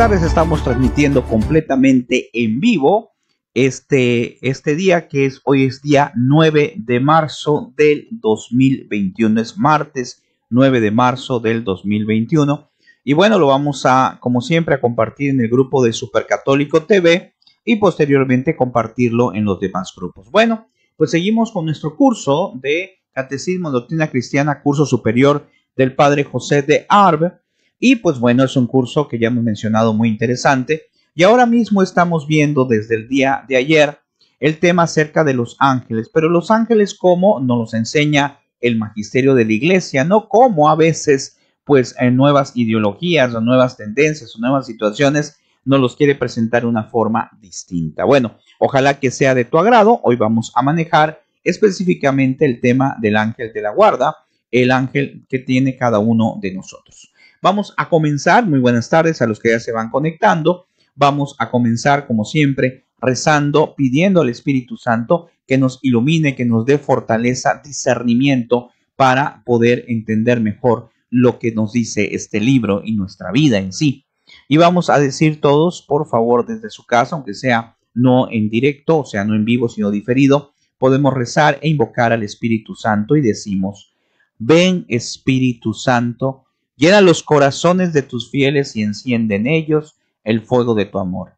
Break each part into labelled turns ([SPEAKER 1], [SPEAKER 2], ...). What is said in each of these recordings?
[SPEAKER 1] Tardes. Estamos transmitiendo completamente en vivo este, este día que es hoy es día 9 de marzo del 2021. Es martes 9 de marzo del 2021. Y bueno, lo vamos a, como siempre, a compartir en el grupo de Supercatólico TV y posteriormente compartirlo en los demás grupos. Bueno, pues seguimos con nuestro curso de Catecismo, Doctrina Cristiana, curso superior del Padre José de Arbe y pues bueno, es un curso que ya hemos mencionado muy interesante. Y ahora mismo estamos viendo desde el día de ayer el tema acerca de los ángeles, pero los ángeles como nos los enseña el magisterio de la iglesia, no como a veces pues en nuevas ideologías o nuevas tendencias o nuevas situaciones nos los quiere presentar de una forma distinta. Bueno, ojalá que sea de tu agrado. Hoy vamos a manejar específicamente el tema del ángel de la guarda, el ángel que tiene cada uno de nosotros. Vamos a comenzar, muy buenas tardes a los que ya se van conectando. Vamos a comenzar, como siempre, rezando, pidiendo al Espíritu Santo que nos ilumine, que nos dé fortaleza, discernimiento para poder entender mejor lo que nos dice este libro y nuestra vida en sí. Y vamos a decir todos, por favor, desde su casa, aunque sea no en directo, o sea, no en vivo, sino diferido, podemos rezar e invocar al Espíritu Santo y decimos, ven Espíritu Santo, Llena los corazones de tus fieles y enciende en ellos el fuego de tu amor.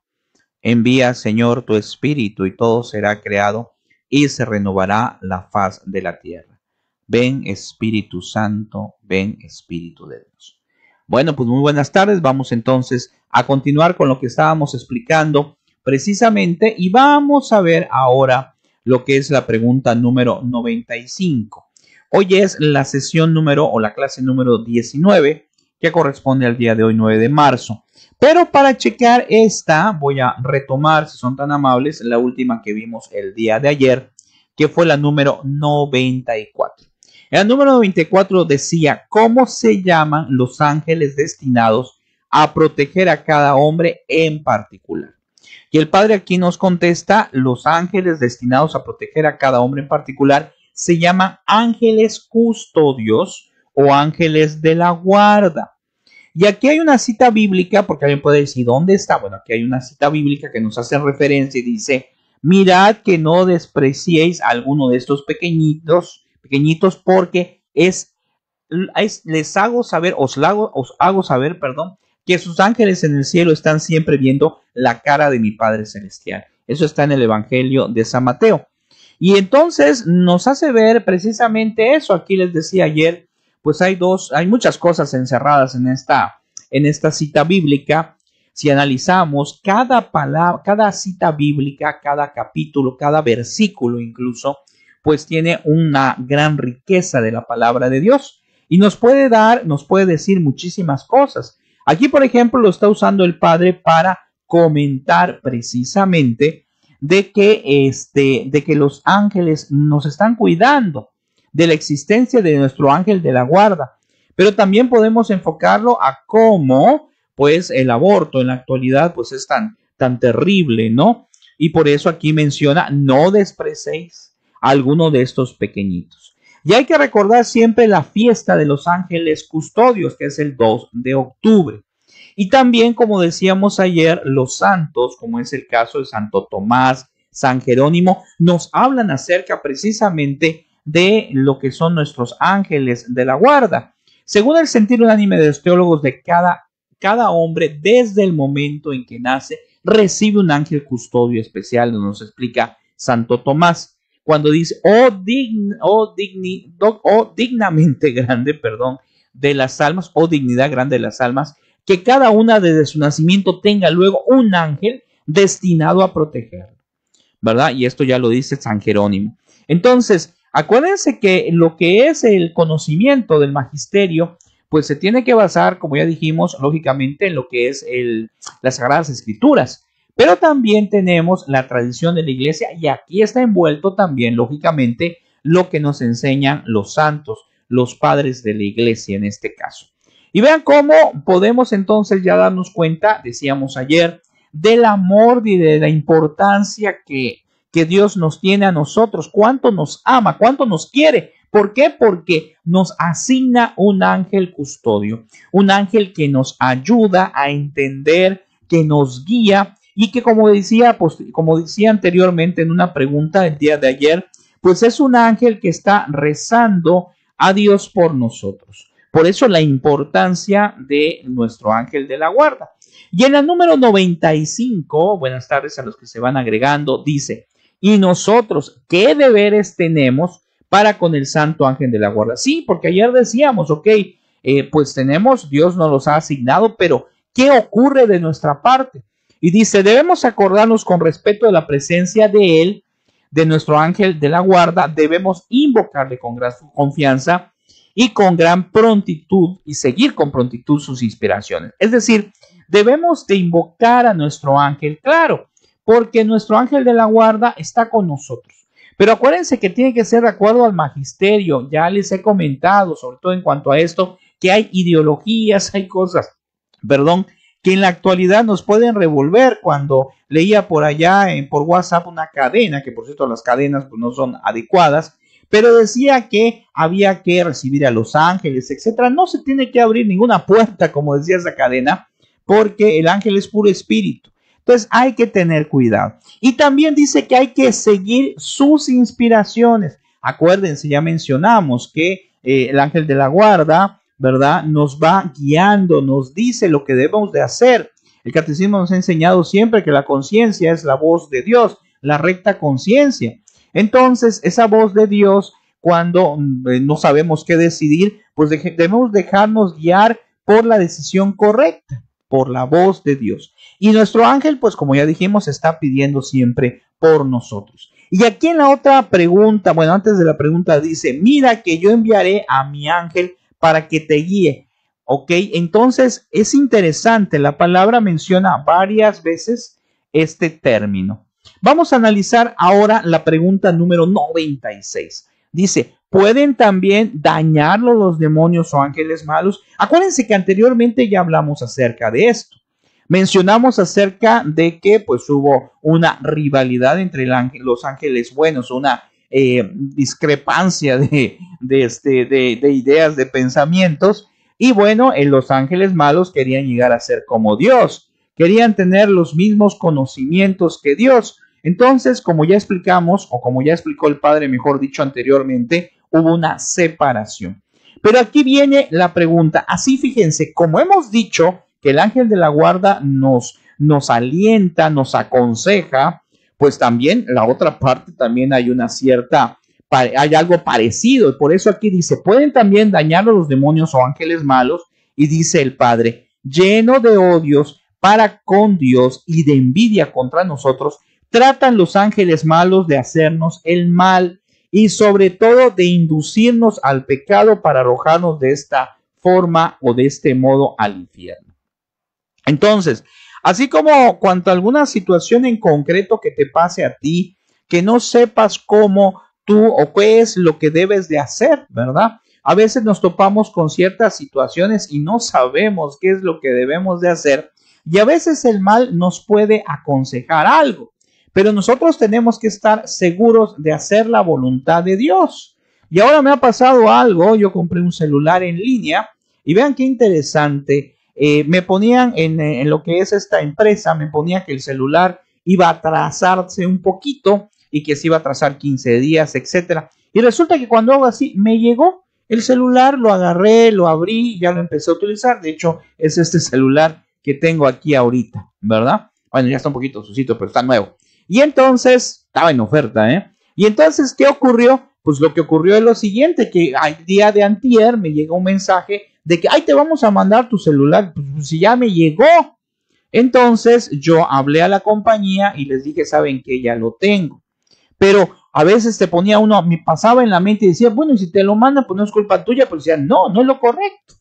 [SPEAKER 1] Envía, Señor, tu Espíritu y todo será creado y se renovará la faz de la tierra. Ven Espíritu Santo, ven Espíritu de Dios. Bueno, pues muy buenas tardes. Vamos entonces a continuar con lo que estábamos explicando precisamente y vamos a ver ahora lo que es la pregunta número 95. Hoy es la sesión número o la clase número 19 que corresponde al día de hoy 9 de marzo. Pero para checar esta voy a retomar, si son tan amables, la última que vimos el día de ayer, que fue la número 94. El número 94 decía cómo se llaman los ángeles destinados a proteger a cada hombre en particular. Y el Padre aquí nos contesta, los ángeles destinados a proteger a cada hombre en particular se llaman ángeles custodios o ángeles de la guarda. Y aquí hay una cita bíblica, porque alguien puede decir, ¿dónde está? Bueno, aquí hay una cita bíblica que nos hace referencia y dice, mirad que no despreciéis a alguno de estos pequeñitos, pequeñitos, porque es, les hago saber, os os hago saber, perdón, que sus ángeles en el cielo están siempre viendo la cara de mi Padre Celestial. Eso está en el Evangelio de San Mateo. Y entonces nos hace ver precisamente eso. Aquí les decía ayer, pues hay dos, hay muchas cosas encerradas en esta, en esta cita bíblica. Si analizamos cada palabra, cada cita bíblica, cada capítulo, cada versículo incluso, pues tiene una gran riqueza de la palabra de Dios y nos puede dar, nos puede decir muchísimas cosas. Aquí, por ejemplo, lo está usando el Padre para comentar precisamente de que, este, de que los ángeles nos están cuidando de la existencia de nuestro ángel de la guarda. Pero también podemos enfocarlo a cómo, pues, el aborto en la actualidad, pues, es tan, tan terrible, ¿no? Y por eso aquí menciona, no desprecéis a alguno de estos pequeñitos. Y hay que recordar siempre la fiesta de los ángeles custodios, que es el 2 de octubre. Y también, como decíamos ayer, los santos, como es el caso de Santo Tomás, San Jerónimo, nos hablan acerca precisamente de lo que son nuestros ángeles de la guarda. Según el sentir unánime de los teólogos de cada, cada hombre, desde el momento en que nace, recibe un ángel custodio especial, nos explica Santo Tomás, cuando dice, oh, oh, oh dignamente grande, perdón, de las almas, oh, dignidad grande de las almas, que cada una desde su nacimiento tenga luego un ángel destinado a protegerlo. ¿Verdad? Y esto ya lo dice San Jerónimo. Entonces, acuérdense que lo que es el conocimiento del magisterio, pues se tiene que basar, como ya dijimos, lógicamente en lo que es el, las Sagradas Escrituras. Pero también tenemos la tradición de la iglesia y aquí está envuelto también, lógicamente, lo que nos enseñan los santos, los padres de la iglesia en este caso. Y vean cómo podemos entonces ya darnos cuenta, decíamos ayer, del amor y de la importancia que, que Dios nos tiene a nosotros, cuánto nos ama, cuánto nos quiere, ¿Por qué? Porque nos asigna un ángel custodio, un ángel que nos ayuda a entender, que nos guía y que como decía, pues, como decía anteriormente en una pregunta el día de ayer, pues es un ángel que está rezando a Dios por nosotros. Por eso la importancia de nuestro ángel de la guarda. Y en la número 95, buenas tardes a los que se van agregando, dice, y nosotros, ¿qué deberes tenemos para con el santo ángel de la guarda? Sí, porque ayer decíamos, ok, eh, pues tenemos, Dios nos los ha asignado, pero ¿qué ocurre de nuestra parte? Y dice, debemos acordarnos con respeto de la presencia de Él, de nuestro ángel de la guarda, debemos invocarle con gran confianza y con gran prontitud y seguir con prontitud sus inspiraciones. Es decir, debemos de invocar a nuestro ángel, claro, porque nuestro ángel de la guarda está con nosotros. Pero acuérdense que tiene que ser de acuerdo al magisterio. Ya les he comentado, sobre todo en cuanto a esto, que hay ideologías, hay cosas, perdón, que en la actualidad nos pueden revolver. Cuando leía por allá en, por WhatsApp una cadena, que por cierto las cadenas pues, no son adecuadas, pero decía que había que recibir a los ángeles, etcétera. No se tiene que abrir ninguna puerta, como decía esa cadena, porque el ángel es puro espíritu. Entonces hay que tener cuidado. Y también dice que hay que seguir sus inspiraciones. Acuérdense, ya mencionamos que eh, el ángel de la guarda, ¿verdad? Nos va guiando, nos dice lo que debemos de hacer. El catecismo nos ha enseñado siempre que la conciencia es la voz de Dios, la recta conciencia. Entonces, esa voz de Dios, cuando eh, no sabemos qué decidir, pues debemos dejarnos guiar por la decisión correcta, por la voz de Dios. Y nuestro ángel, pues como ya dijimos, está pidiendo siempre por nosotros. Y aquí en la otra pregunta, bueno, antes de la pregunta dice, mira que yo enviaré a mi ángel para que te guíe. Ok, entonces es interesante, la palabra menciona varias veces este término. Vamos a analizar ahora la pregunta número 96. Dice, ¿pueden también dañarlo los demonios o ángeles malos? Acuérdense que anteriormente ya hablamos acerca de esto. Mencionamos acerca de que pues hubo una rivalidad entre los ángeles buenos, una eh, discrepancia de, este, de, de, ideas, de pensamientos. Y bueno, en los ángeles malos querían llegar a ser como Dios, querían tener los mismos conocimientos que Dios. Entonces, como ya explicamos, o como ya explicó el Padre, mejor dicho anteriormente, hubo una separación. Pero aquí viene la pregunta. Así fíjense, como hemos dicho que el ángel de la guarda nos, nos alienta, nos aconseja, pues también la otra parte también hay una cierta, hay algo parecido. Por eso aquí dice, pueden también dañar a los demonios o ángeles malos. Y dice el Padre, lleno de odios para con Dios y de envidia contra nosotros, tratan los ángeles malos de hacernos el mal y sobre todo de inducirnos al pecado para arrojarnos de esta forma o de este modo al infierno. Entonces, así como cuanto alguna situación en concreto que te pase a ti, que no sepas cómo tú o qué es lo que debes de hacer, ¿verdad? A veces nos topamos con ciertas situaciones y no sabemos qué es lo que debemos de hacer y a veces el mal nos puede aconsejar algo, pero nosotros tenemos que estar seguros de hacer la voluntad de Dios. Y ahora me ha pasado algo, yo compré un celular en línea y vean qué interesante, eh, me ponían en, en, lo que es esta empresa, me ponía que el celular iba a atrasarse un poquito y que se iba a atrasar 15 días, etcétera. Y resulta que cuando hago así, me llegó el celular, lo agarré, lo abrí, ya lo empecé a utilizar. De hecho, es este celular que tengo aquí ahorita, ¿verdad? Bueno, ya está un poquito sucito, pero está nuevo. Y entonces, estaba en oferta, ¿eh? Y entonces, ¿qué ocurrió? Pues lo que ocurrió es lo siguiente, que al día de antier me llegó un mensaje de que, ay, te vamos a mandar tu celular, pues, pues si ya me llegó. Entonces yo hablé a la compañía y les dije, saben que ya lo tengo. Pero a veces te ponía uno, me pasaba en la mente y decía, bueno, y si te lo mandan, pues no es culpa tuya, pero decía, no, no es lo correcto.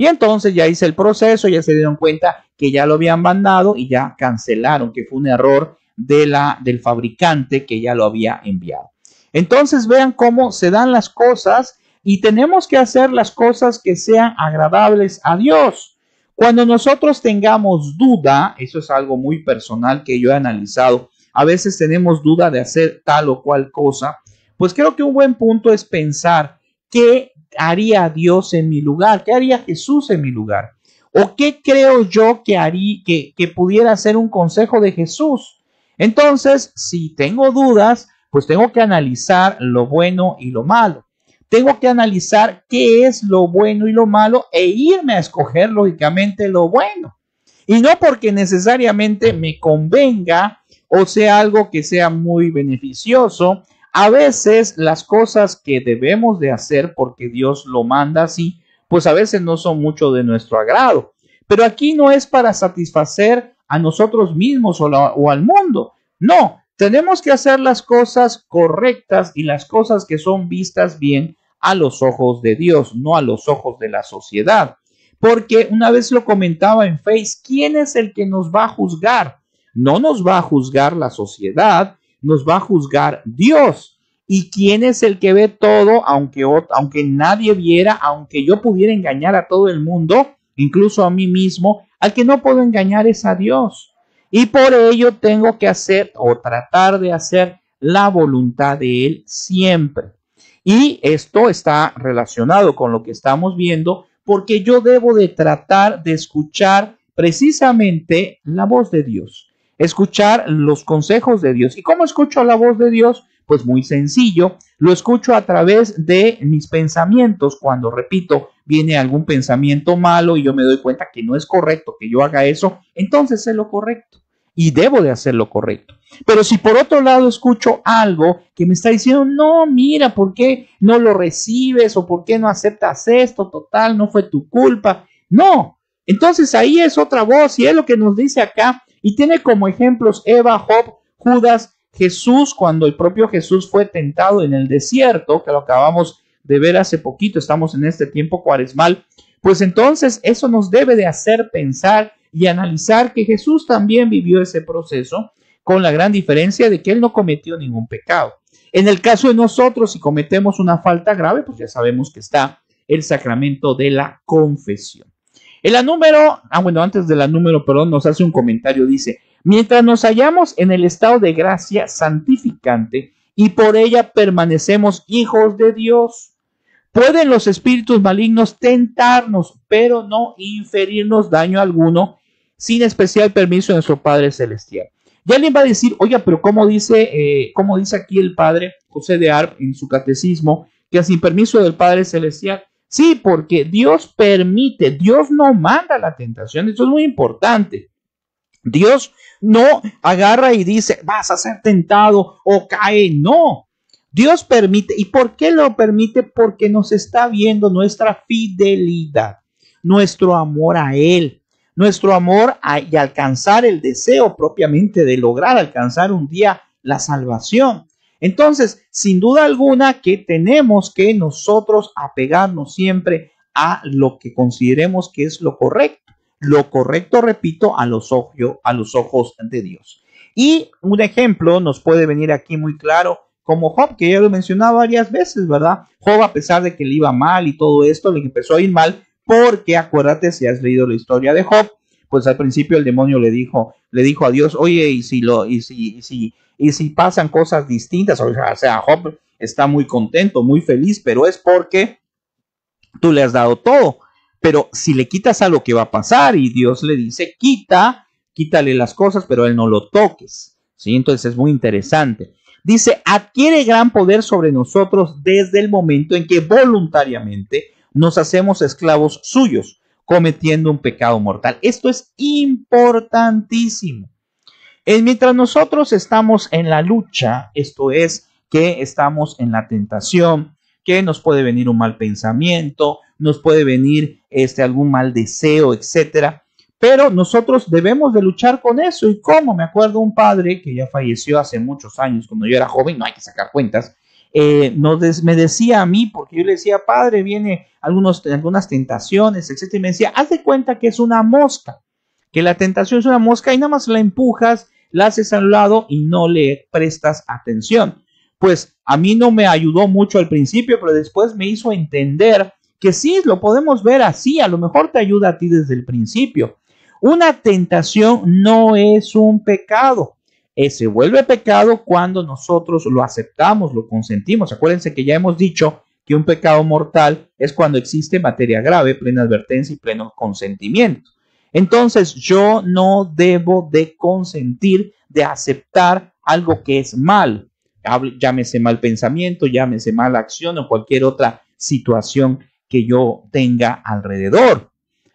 [SPEAKER 1] Y entonces ya hice el proceso, ya se dieron cuenta que ya lo habían mandado y ya cancelaron, que fue un error de la, del fabricante que ya lo había enviado. Entonces vean cómo se dan las cosas y tenemos que hacer las cosas que sean agradables a Dios. Cuando nosotros tengamos duda, eso es algo muy personal que yo he analizado, a veces tenemos duda de hacer tal o cual cosa, pues creo que un buen punto es pensar ¿qué haría Dios en mi lugar? ¿Qué haría Jesús en mi lugar? ¿O qué creo yo que, haría, que, que pudiera ser un consejo de Jesús? Entonces, si tengo dudas, pues tengo que analizar lo bueno y lo malo. Tengo que analizar qué es lo bueno y lo malo e irme a escoger lógicamente lo bueno. Y no porque necesariamente me convenga o sea algo que sea muy beneficioso. A veces las cosas que debemos de hacer porque Dios lo manda así, pues a veces no son mucho de nuestro agrado. Pero aquí no es para satisfacer a nosotros mismos o, o al mundo. No, tenemos que hacer las cosas correctas y las cosas que son vistas bien a los ojos de Dios, no a los ojos de la sociedad. Porque una vez lo comentaba en Face, ¿quién es el que nos va a juzgar? No nos va a juzgar la sociedad, nos va a juzgar Dios. ¿Y quién es el que ve todo, aunque, aunque nadie viera, aunque yo pudiera engañar a todo el mundo, incluso a mí mismo? Al que no puedo engañar es a Dios. Y por ello tengo que hacer o tratar de hacer la voluntad de Él siempre. Y esto está relacionado con lo que estamos viendo porque yo debo de tratar de escuchar precisamente la voz de Dios, escuchar los consejos de Dios. ¿Y cómo escucho la voz de Dios? Pues muy sencillo, lo escucho a través de mis pensamientos. Cuando, repito, viene algún pensamiento malo y yo me doy cuenta que no es correcto que yo haga eso, entonces es lo correcto y debo de hacer lo correcto. Pero si por otro lado escucho algo que me está diciendo, no, mira, ¿por qué no lo recibes o por qué no aceptas esto? Total, no fue tu culpa. No, entonces ahí es otra voz y es lo que nos dice acá y tiene como ejemplos Eva, Job, Judas, Jesús, cuando el propio Jesús fue tentado en el desierto, que lo acabamos de ver hace poquito, estamos en este tiempo cuaresmal, pues entonces eso nos debe de hacer pensar y analizar que Jesús también vivió ese proceso con la gran diferencia de que él no cometió ningún pecado. En el caso de nosotros, si cometemos una falta grave, pues ya sabemos que está el sacramento de la confesión. En la número, ah bueno, antes de la número, perdón, nos hace un comentario, dice, mientras nos hallamos en el estado de gracia santificante y por ella permanecemos hijos de Dios, pueden los espíritus malignos tentarnos, pero no inferirnos daño alguno sin especial permiso de nuestro Padre Celestial. Y alguien va a decir, oiga, pero ¿cómo dice, eh, cómo dice aquí el Padre José de Arp en su catecismo que sin permiso del Padre Celestial? Sí, porque Dios permite, Dios no manda la tentación, eso es muy importante. Dios no agarra y dice, vas a ser tentado o cae, no. Dios permite. ¿Y por qué lo permite? Porque nos está viendo nuestra fidelidad, nuestro amor a Él nuestro amor y alcanzar el deseo propiamente de lograr alcanzar un día la salvación. Entonces, sin duda alguna que tenemos que nosotros apegarnos siempre a lo que consideremos que es lo correcto. Lo correcto, repito, a los, ojos, a los ojos de Dios. Y un ejemplo nos puede venir aquí muy claro, como Job, que ya lo he mencionado varias veces, ¿verdad? Job, a pesar de que le iba mal y todo esto, le empezó a ir mal, porque acuérdate si has leído la historia de Job, pues al principio el demonio le dijo, le dijo a Dios, oye, y si lo, y si, y si, y si pasan cosas distintas, o sea, Job está muy contento, muy feliz, pero es porque tú le has dado todo. Pero si le quitas algo que va a pasar y Dios le dice, quita, quítale las cosas, pero él no lo toques. ¿Sí? Entonces es muy interesante. Dice, adquiere gran poder sobre nosotros desde el momento en que voluntariamente nos hacemos esclavos suyos, cometiendo un pecado mortal. Esto es importantísimo. Mientras nosotros estamos en la lucha, esto es que estamos en la tentación, que nos puede venir un mal pensamiento, nos puede venir este algún mal deseo, etcétera. Pero nosotros debemos de luchar con eso. ¿Y cómo? Me acuerdo un padre que ya falleció hace muchos años, cuando yo era joven, no hay que sacar cuentas, eh, me decía a mí, porque yo le decía, padre, viene algunos, algunas tentaciones, etc. Y me decía, haz de cuenta que es una mosca, que la tentación es una mosca y nada más la empujas, la haces al lado y no le prestas atención. Pues a mí no me ayudó mucho al principio, pero después me hizo entender que sí, lo podemos ver así, a lo mejor te ayuda a ti desde el principio. Una tentación no es un pecado se vuelve pecado cuando nosotros lo aceptamos, lo consentimos. Acuérdense que ya hemos dicho que un pecado mortal es cuando existe materia grave, plena advertencia y pleno consentimiento. Entonces yo no debo de consentir, de aceptar algo que es mal, llámese mal pensamiento, llámese mala acción o cualquier otra situación que yo tenga alrededor.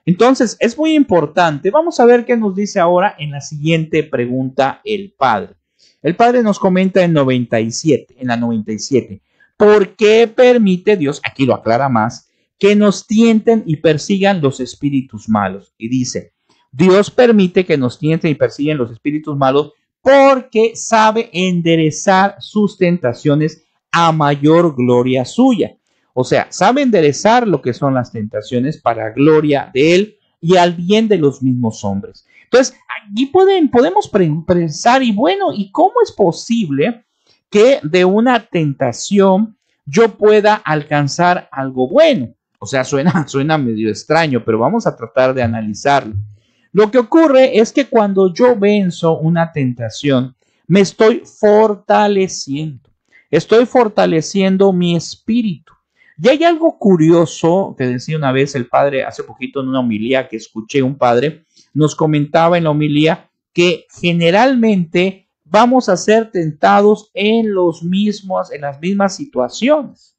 [SPEAKER 1] Entonces es muy importante. Vamos a ver qué nos dice ahora en la siguiente pregunta el Padre. El Padre nos comenta en 97, en la 97. ¿Por qué permite Dios, aquí lo aclara más, que nos tienten y persigan los espíritus malos? Y dice, Dios permite que nos tienten y persigan los espíritus malos porque sabe enderezar sus tentaciones a mayor gloria suya. O sea, sabe enderezar lo que son las tentaciones para gloria de Él y al bien de los mismos hombres. Entonces, aquí pueden, podemos pensar, y bueno, ¿y cómo es posible que de una tentación yo pueda alcanzar algo bueno? O sea, suena, suena medio extraño, pero vamos a tratar de analizarlo. Lo que ocurre es que cuando yo venzo una tentación, me estoy fortaleciendo. Estoy fortaleciendo mi espíritu. Y hay algo curioso que decía una vez el padre hace poquito en una homilía que escuché un padre, nos comentaba en la homilía que generalmente vamos a ser tentados en los mismos en las mismas situaciones.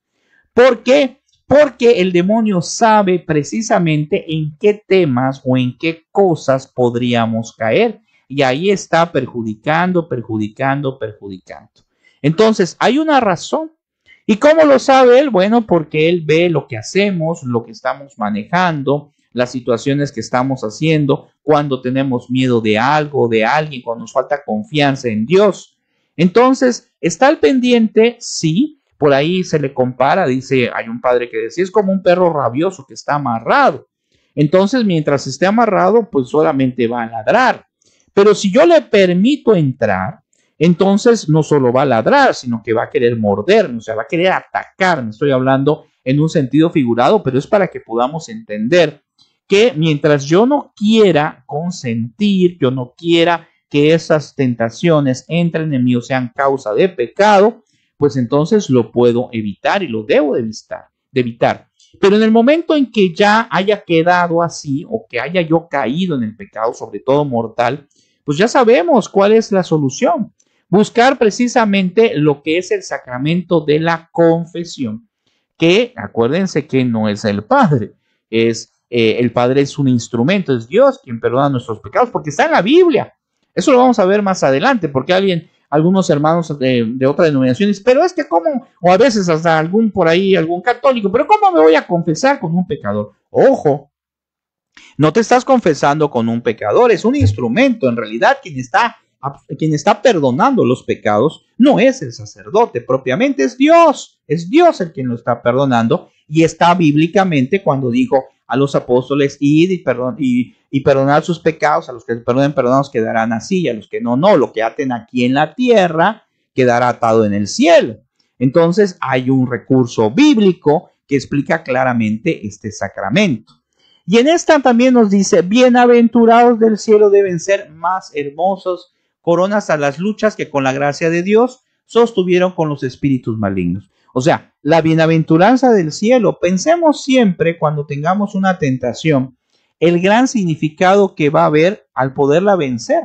[SPEAKER 1] ¿Por qué? Porque el demonio sabe precisamente en qué temas o en qué cosas podríamos caer. Y ahí está perjudicando, perjudicando, perjudicando. Entonces, hay una razón. ¿Y cómo lo sabe él? Bueno, porque él ve lo que hacemos, lo que estamos manejando, las situaciones que estamos haciendo, cuando tenemos miedo de algo, de alguien, cuando nos falta confianza en Dios. Entonces, está al pendiente, sí, por ahí se le compara, dice, hay un padre que decía, es como un perro rabioso que está amarrado. Entonces, mientras esté amarrado, pues solamente va a ladrar. Pero si yo le permito entrar, entonces no solo va a ladrar, sino que va a querer morderme, o sea, va a querer atacarme. Estoy hablando en un sentido figurado, pero es para que podamos entender que mientras yo no quiera consentir, yo no quiera que esas tentaciones entren en mí o sean causa de pecado, pues entonces lo puedo evitar y lo debo de evitar, evitar. Pero en el momento en que ya haya quedado así o que haya yo caído en el pecado, sobre todo mortal, pues ya sabemos cuál es la solución. Buscar precisamente lo que es el sacramento de la confesión, que acuérdense que no es el Padre, es eh, el Padre es un instrumento, es Dios quien perdona nuestros pecados, porque está en la Biblia. Eso lo vamos a ver más adelante, porque alguien algunos hermanos de, de otras denominaciones, pero es que como, o a veces hasta algún por ahí, algún católico, pero ¿cómo me voy a confesar con un pecador? Ojo, no te estás confesando con un pecador, es un instrumento, en realidad quien está, quien está perdonando los pecados no es el sacerdote propiamente, es Dios, es Dios el quien lo está perdonando y está bíblicamente cuando dijo a los apóstoles, id y, perdón, y, perdonar sus pecados, a los que perdonen perdonados quedarán así, y a los que no, no, lo que aten aquí en la tierra quedará atado en el cielo. Entonces hay un recurso bíblico que explica claramente este sacramento. Y en esta también nos dice, bienaventurados del cielo deben ser más hermosos, coronas a las luchas que con la gracia de Dios sostuvieron con los espíritus malignos. O sea, la bienaventuranza del cielo, pensemos siempre cuando tengamos una tentación el gran significado que va a haber al poderla vencer,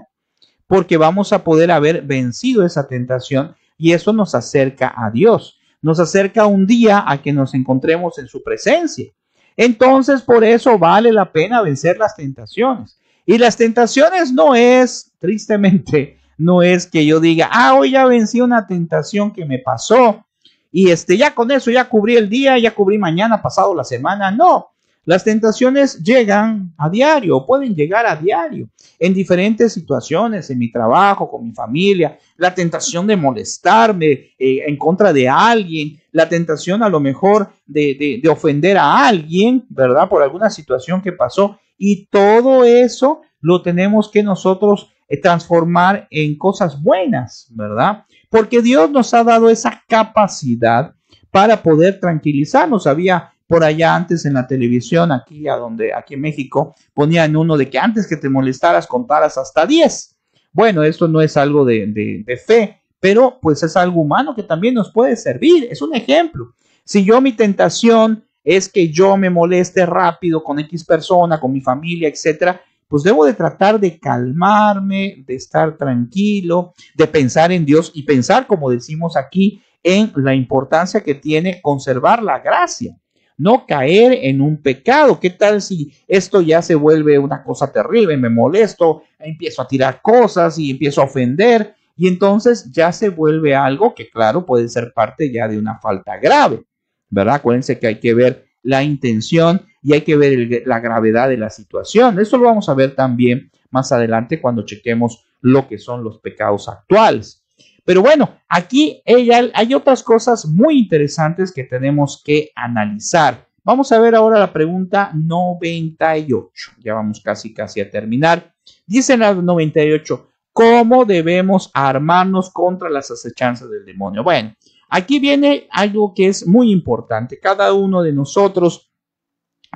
[SPEAKER 1] porque vamos a poder haber vencido esa tentación y eso nos acerca a Dios, nos acerca un día a que nos encontremos en su presencia. Entonces, por eso vale la pena vencer las tentaciones. Y las tentaciones no es, tristemente, no es que yo diga, ah, hoy ya vencí una tentación que me pasó y este, ya con eso ya cubrí el día, ya cubrí mañana, pasado la semana. No, las tentaciones llegan a diario, pueden llegar a diario, en diferentes situaciones, en mi trabajo, con mi familia, la tentación de molestarme eh, en contra de alguien, la tentación a lo mejor de, de ofender a alguien, ¿verdad? Por alguna situación que pasó. Y todo eso lo tenemos que nosotros eh, transformar en cosas buenas, ¿verdad? Porque Dios nos ha dado esa capacidad para poder tranquilizarnos. Había por allá antes en la televisión, aquí a donde, aquí en México, ponían uno de que antes que te molestaras contaras hasta 10. Bueno, esto no es algo de, de, fe, pero pues es algo humano que también nos puede servir, es un ejemplo. Si yo mi tentación es que yo me moleste rápido con X persona, con mi familia, etcétera, pues debo de tratar de calmarme, de estar tranquilo, de pensar en Dios y pensar, como decimos aquí, en la importancia que tiene conservar la gracia, no caer en un pecado. ¿Qué tal si esto ya se vuelve una cosa terrible? Me molesto, empiezo a tirar cosas y empiezo a ofender y entonces ya se vuelve algo que claro puede ser parte ya de una falta grave, ¿verdad? Acuérdense que hay que ver la intención y hay que ver la gravedad de la situación. Eso lo vamos a ver también más adelante cuando chequemos lo que son los pecados actuales. Pero bueno, aquí hay otras cosas muy interesantes que tenemos que analizar. Vamos a ver ahora la pregunta 98. Ya vamos casi casi a terminar. Dice la 98, ¿cómo debemos armarnos contra las acechanzas del demonio? Bueno, aquí viene algo que es muy importante. Cada uno de nosotros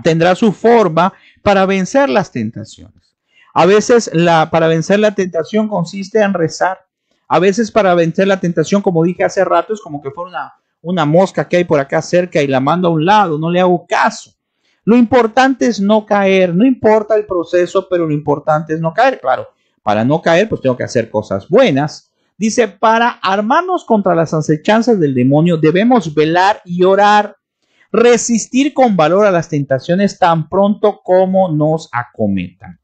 [SPEAKER 1] tendrá su forma para vencer las tentaciones. A veces la, para vencer la tentación consiste en rezar. A veces para vencer la tentación, como dije hace rato, es como que fuera una, una mosca que hay por acá cerca y la mando a un lado, no le hago caso. Lo importante es no caer, no importa el proceso, pero lo importante es no caer. Claro, para no caer, pues tengo que hacer cosas buenas. Dice, para armarnos contra las acechanzas del demonio debemos velar y orar, resistir con valor a las tentaciones tan pronto como nos acometan.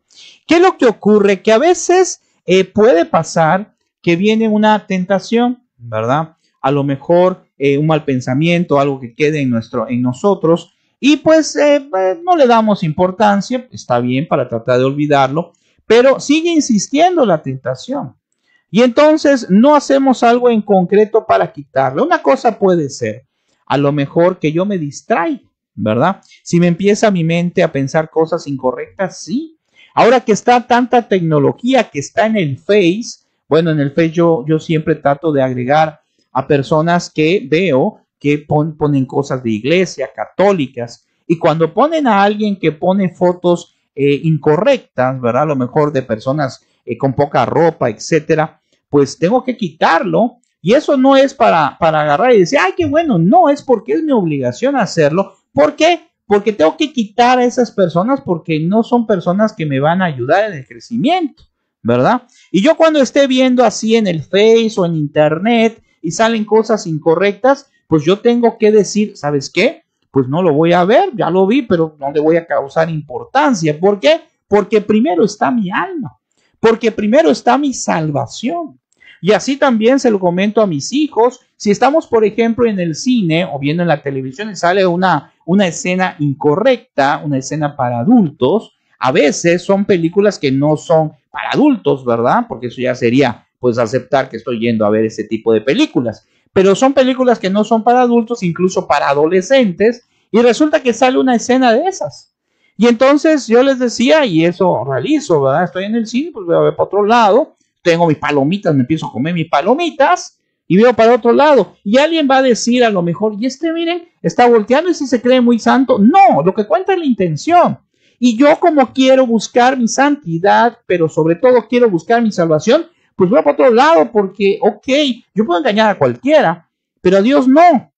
[SPEAKER 1] ¿Qué es lo que ocurre? Que a veces eh, puede pasar que viene una tentación, ¿verdad? A lo mejor eh, un mal pensamiento, algo que quede en, nuestro, en nosotros, y pues eh, no le damos importancia, está bien para tratar de olvidarlo, pero sigue insistiendo la tentación. Y entonces no hacemos algo en concreto para quitarlo. Una cosa puede ser, a lo mejor que yo me distraigo, ¿verdad? Si me empieza mi mente a pensar cosas incorrectas, sí. Ahora que está tanta tecnología que está en el Face, bueno, en el Face yo, siempre trato de agregar a personas que veo que ponen cosas de iglesia, católicas, y cuando ponen a alguien que pone fotos eh, incorrectas, ¿verdad? A lo mejor de personas eh, con poca ropa, etcétera, pues tengo que quitarlo. Y eso no es para, para agarrar y decir, ay, qué bueno, no, es porque es mi obligación hacerlo. ¿Por qué? Porque tengo que quitar a esas personas porque no son personas que me van a ayudar en el crecimiento. ¿verdad? Y yo cuando esté viendo así en el Face o en Internet y salen cosas incorrectas, pues yo tengo que decir, ¿sabes qué? Pues no lo voy a ver, ya lo vi, pero no le voy a causar importancia. ¿Por qué? Porque primero está mi alma, porque primero está mi salvación. Y así también se lo comento a mis hijos. Si estamos, por ejemplo, en el cine o viendo en la televisión y sale una, una escena incorrecta, una escena para adultos, a veces son películas que no son para adultos, ¿verdad? Porque eso ya sería, pues, aceptar que estoy yendo a ver ese tipo de películas. Pero son películas que no son para adultos, incluso para adolescentes, y resulta que sale una escena de esas. Y entonces yo les decía, y eso realizo, ¿verdad? Estoy en el cine, pues voy a ver para otro lado, tengo mis palomitas, me empiezo a comer mis palomitas, y veo para otro lado. Y alguien va a decir a lo mejor, y este, miren, está volteando y si se cree muy santo. No, lo que cuenta es la intención. Y yo como quiero buscar mi santidad, pero sobre todo quiero buscar mi salvación, pues voy para otro lado porque, ok, yo puedo engañar a cualquiera, pero a Dios no.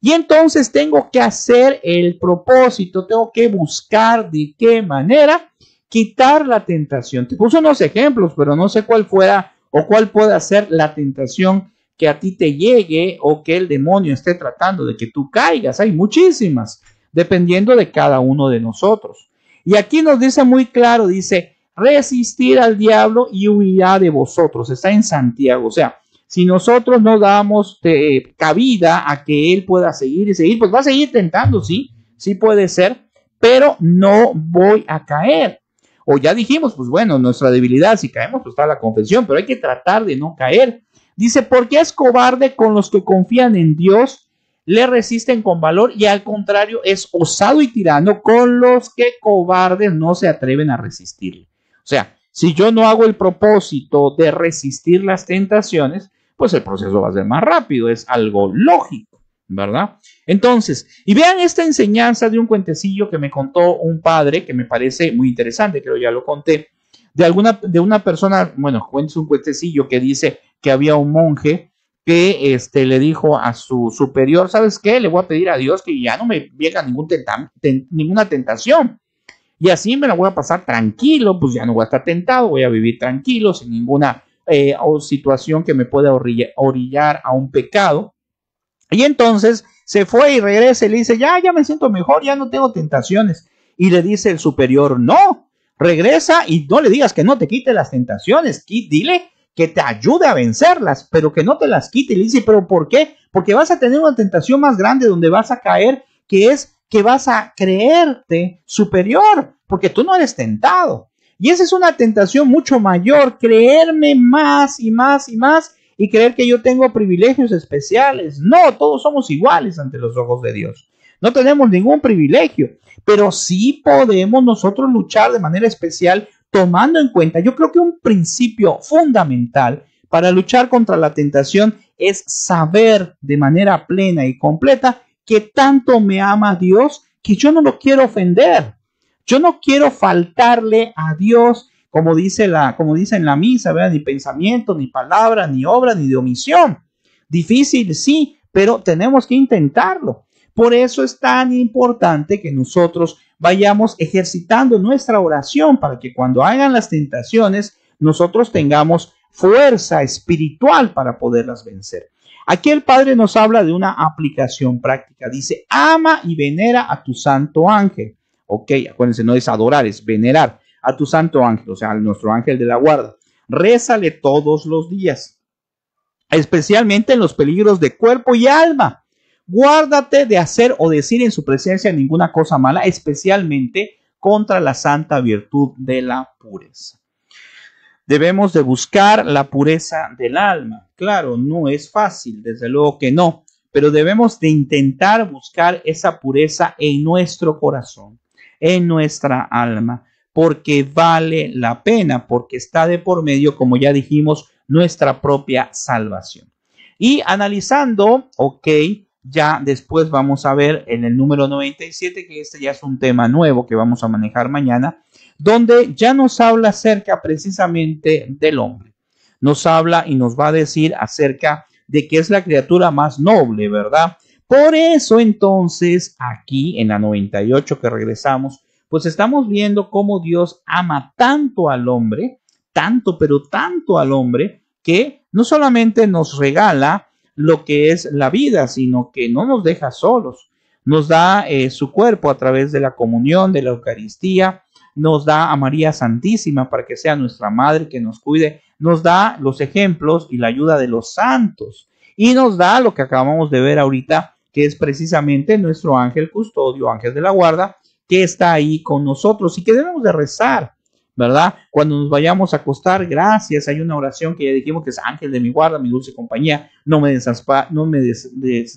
[SPEAKER 1] Y entonces tengo que hacer el propósito, tengo que buscar de qué manera quitar la tentación. Te puse unos ejemplos, pero no sé cuál fuera o cuál pueda ser la tentación que a ti te llegue o que el demonio esté tratando de que tú caigas. Hay muchísimas, dependiendo de cada uno de nosotros. Y aquí nos dice muy claro, dice, resistir al diablo y huirá de vosotros. Está en Santiago. O sea, si nosotros no damos eh, cabida a que él pueda seguir y seguir, pues va a seguir tentando, sí, sí puede ser, pero no voy a caer. O ya dijimos, pues bueno, nuestra debilidad, si caemos, pues está la confesión, pero hay que tratar de no caer. Dice, porque es cobarde con los que confían en Dios le resisten con valor y al contrario es osado y tirano con los que cobardes no se atreven a resistirle. O sea, si yo no hago el propósito de resistir las tentaciones, pues el proceso va a ser más rápido, es algo lógico, ¿verdad? Entonces, y vean esta enseñanza de un cuentecillo que me contó un padre que me parece muy interesante, creo ya lo conté, de alguna de una persona, bueno, cuenta un cuentecillo que dice que había un monje que este, le dijo a su superior, ¿sabes qué? Le voy a pedir a Dios que ya no me venga ninguna tentación. Y así me la voy a pasar tranquilo, pues ya no voy a estar tentado, voy a vivir tranquilo, sin ninguna eh, situación que me pueda orillar a un pecado. Y entonces se fue y regresa y le dice, ya, ya me siento mejor, ya no tengo tentaciones. Y le dice el superior, no, regresa y no le digas que no te quite las tentaciones, dile que te ayude a vencerlas, pero que no te las quite. Y le dice, pero ¿por qué? Porque vas a tener una tentación más grande donde vas a caer, que es que vas a creerte superior, porque tú no eres tentado. Y esa es una tentación mucho mayor, creerme más y más y más y creer que yo tengo privilegios especiales. No, todos somos iguales ante los ojos de Dios. No tenemos ningún privilegio, pero sí podemos nosotros luchar de manera especial tomando en cuenta, yo creo que un principio fundamental para luchar contra la tentación es saber de manera plena y completa que tanto me ama Dios que yo no lo quiero ofender. Yo no quiero faltarle a Dios, como dice, la, como dice en la misa, ¿verdad? ni pensamiento, ni palabra, ni obra, ni de omisión. Difícil, sí, pero tenemos que intentarlo. Por eso es tan importante que nosotros vayamos ejercitando nuestra oración para que cuando hagan las tentaciones, nosotros tengamos fuerza espiritual para poderlas vencer. Aquí el Padre nos habla de una aplicación práctica. Dice, ama y venera a tu santo ángel. Ok, acuérdense, no es adorar, es venerar a tu santo ángel, o sea, a nuestro ángel de la guarda. Rézale todos los días, especialmente en los peligros de cuerpo y alma Guárdate de hacer o decir en su presencia ninguna cosa mala, especialmente contra la santa virtud de la pureza. Debemos de buscar la pureza del alma. Claro, no es fácil, desde luego que no, pero debemos de intentar buscar esa pureza en nuestro corazón, en nuestra alma, porque vale la pena, porque está de por medio, como ya dijimos, nuestra propia salvación. Y analizando, ok, ya después vamos a ver en el número 97, que este ya es un tema nuevo que vamos a manejar mañana, donde ya nos habla acerca precisamente del hombre. Nos habla y nos va a decir acerca de que es la criatura más noble, ¿verdad? Por eso entonces aquí en la 98 que regresamos, pues estamos viendo cómo Dios ama tanto al hombre, tanto, pero tanto al hombre, que no solamente nos regala lo que es la vida, sino que no nos deja solos. Nos da eh, su cuerpo a través de la comunión, de la Eucaristía, nos da a María Santísima para que sea nuestra madre que nos cuide, nos da los ejemplos y la ayuda de los santos. Y nos da lo que acabamos de ver ahorita, que es precisamente nuestro ángel custodio, ángel de la guarda, que está ahí con nosotros y que debemos de rezar. ¿verdad? Cuando nos vayamos a acostar, gracias, hay una oración que ya dijimos que es ángel de mi guarda, mi dulce compañía, no me, no me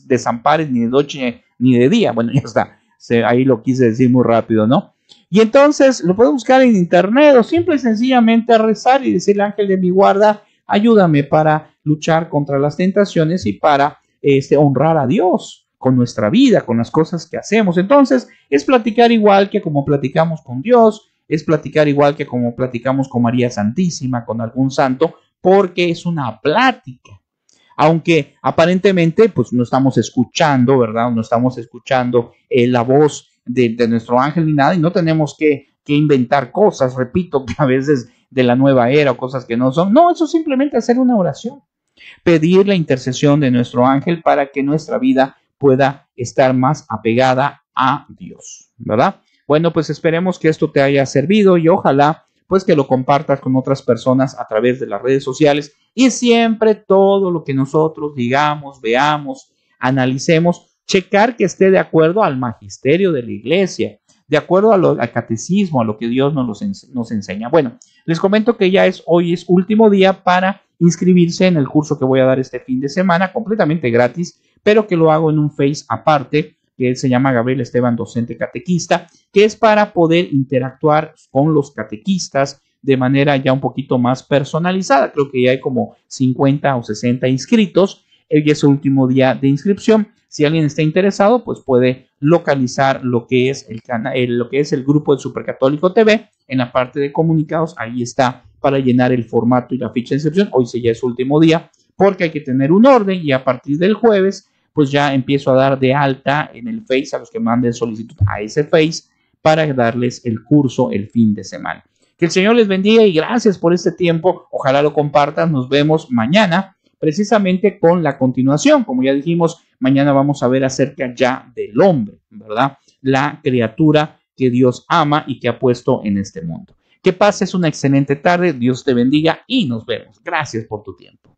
[SPEAKER 1] desampares ni de noche ni de día. Bueno, ya está, ahí lo quise decir muy rápido, ¿no? Y entonces lo puedo buscar en internet o simple y sencillamente rezar y decir, ángel de mi guarda, ayúdame para luchar contra las tentaciones y para este, honrar a Dios con nuestra vida, con las cosas que hacemos. Entonces, es platicar igual que como platicamos con Dios, es platicar igual que como platicamos con María Santísima, con algún santo, porque es una plática. Aunque aparentemente pues no estamos escuchando, ¿verdad? No estamos escuchando eh, la voz de, nuestro ángel ni nada y no tenemos que, que inventar cosas, repito, que a veces de la nueva era o cosas que no son. No, eso simplemente hacer una oración. Pedir la intercesión de nuestro ángel para que nuestra vida pueda estar más apegada a Dios, ¿verdad? Bueno, pues esperemos que esto te haya servido y ojalá pues que lo compartas con otras personas a través de las redes sociales y siempre todo lo que nosotros digamos, veamos, analicemos, checar que esté de acuerdo al magisterio de la iglesia, de acuerdo al catecismo, a lo que Dios nos, nos enseña. Bueno, les comento que ya es hoy es último día para inscribirse en el curso que voy a dar este fin de semana, completamente gratis, pero que lo hago en un Face aparte que se llama Gabriel Esteban Docente Catequista, que es para poder interactuar con los catequistas de manera ya un poquito más personalizada. Creo que ya hay como 50 o 60 inscritos. Hoy es el último día de inscripción. Si alguien está interesado, pues puede localizar lo que es el, canal, lo que es el grupo de Supercatólico TV en la parte de comunicados. Ahí está para llenar el formato y la ficha de inscripción. Hoy sí ya es su último día porque hay que tener un orden y a partir del jueves pues ya empiezo a dar de alta en el Face a los que manden solicitud a ese Face para darles el curso el fin de semana. Que el Señor les bendiga y gracias por este tiempo. Ojalá lo compartan. Nos vemos mañana precisamente con la continuación. Como ya dijimos, mañana vamos a ver acerca ya del hombre, ¿verdad? La criatura que Dios ama y que ha puesto en este mundo. Que pases una excelente tarde, Dios te bendiga y nos vemos. Gracias por tu tiempo.